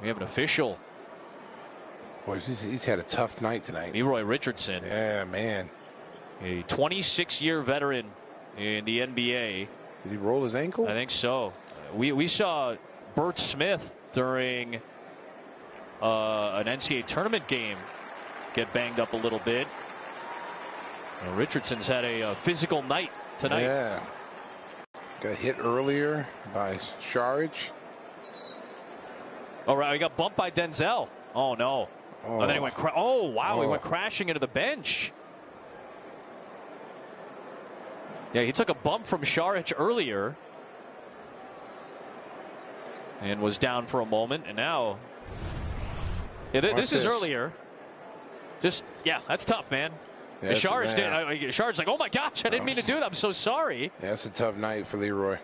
We have an official. Boy, he's, he's had a tough night tonight. Leroy Richardson. Yeah, man. A 26 year veteran in the NBA. Did he roll his ankle? I think so. We, we saw Bert Smith during uh, an NCAA tournament game get banged up a little bit. Richardson's had a, uh physical night tonight. Yeah. Got hit earlier by Saric. All right, he got bumped by Denzel. Oh no! Oh, And then he oh. went. Cra- oh wow! He Oh. went crashing into the bench. Yeah, he took a bump from Saric earlier, and was down for a moment, and now. Yeah, th- Watch this is earlier. Just yeah, that's tough, man. Yeah, it's- Saric did. man. Uh, I, I- Saric like, oh my gosh, I didn't mean to do that. I'm so sorry. Yeah, it's a tough night for Leroy.